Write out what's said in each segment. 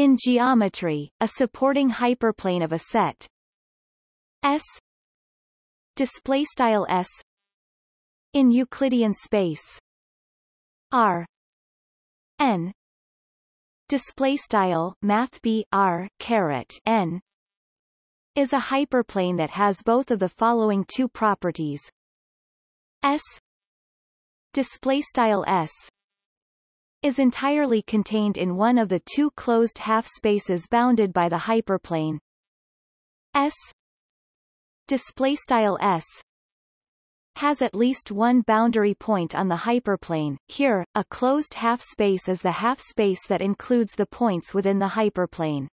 In geometry, a supporting hyperplane of a set. S. Display style S. In Euclidean space. R. N. Display style math b r caret n. Is a hyperplane that has both of the following two properties. S. Display style s is entirely contained in one of the two closed half spaces bounded by the hyperplane s display style s has at least one boundary point on the hyperplane. Here, a closed half-space is the half-space that includes the points within the hyperplane.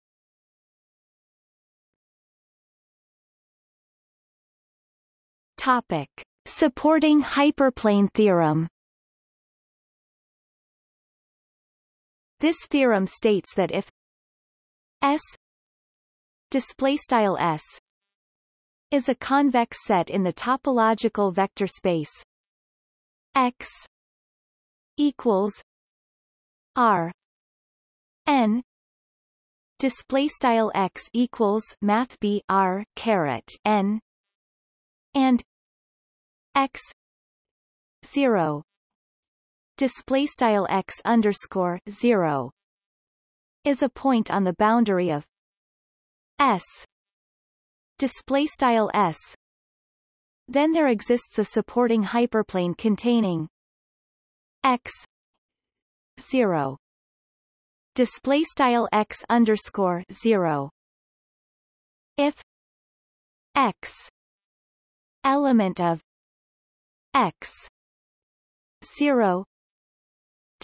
Topic. Supporting hyperplane theorem This theorem states that if S display style S is a convex set in the topological vector space X equals R N display style X equals math B R caret N and X zero display style X underscore zero is a point on the boundary of S. Display style s. Then there exists a supporting hyperplane containing x 0 display style x underscore 0 if x element of x 0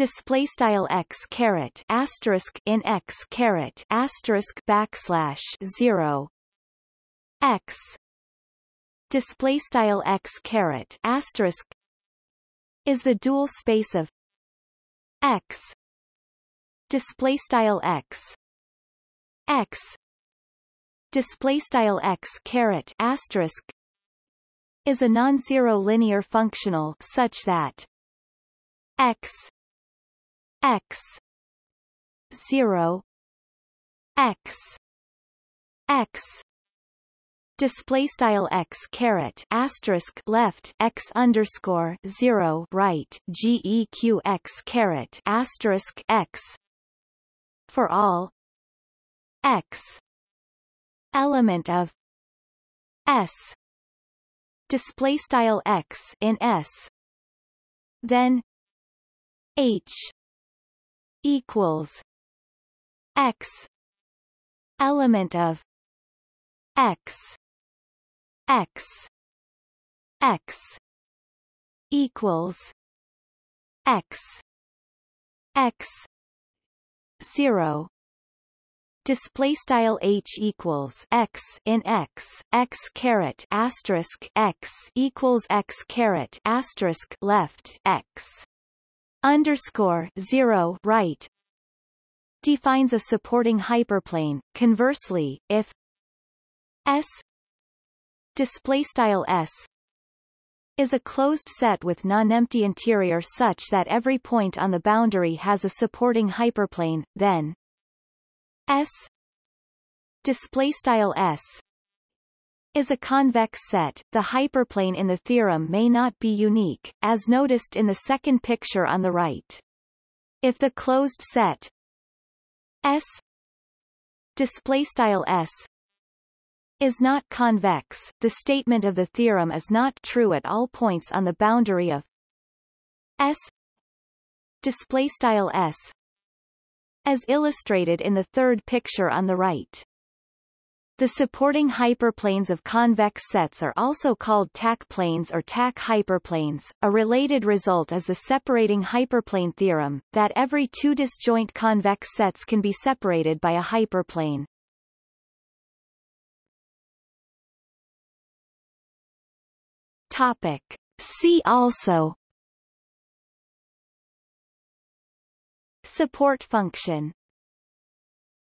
display style x caret asterisk in x caret asterisk backslash 0 x. Display style x caret asterisk is the dual space of x. Display style x. X. Display style x caret asterisk is a non-zero linear functional such that x x. 0 x. X. Display style x caret asterisk left x underscore zero right geq x caret asterisk x. For all. X. Element of. S. Display style x in s. Then. H equals x element of x x x equals x x 0 display style h equals x in x x caret asterisk x equals x caret asterisk left x underscore 0 right defines a supporting hyperplane. Conversely if s display style s is a closed set with non-empty interior such that every point on the boundary has a supporting hyperplane then s display style s is a convex set, the hyperplane in the theorem may not be unique, as noticed in the second picture on the right. If the closed set S display style S is not convex, the statement of the theorem is not true at all points on the boundary of S display style S as illustrated in the third picture on the right. The supporting hyperplanes of convex sets are also called tac planes or tac hyperplanes. A related result is the separating hyperplane theorem, that every two disjoint convex sets can be separated by a hyperplane. Topic. See also Support function